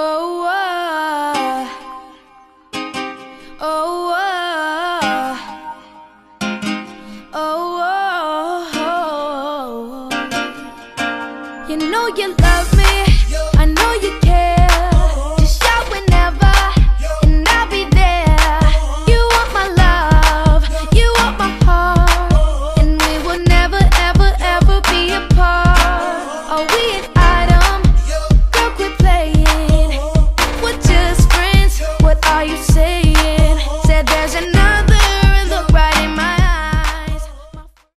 Oh, oh, oh, oh, oh, oh. You know you love Are you sick?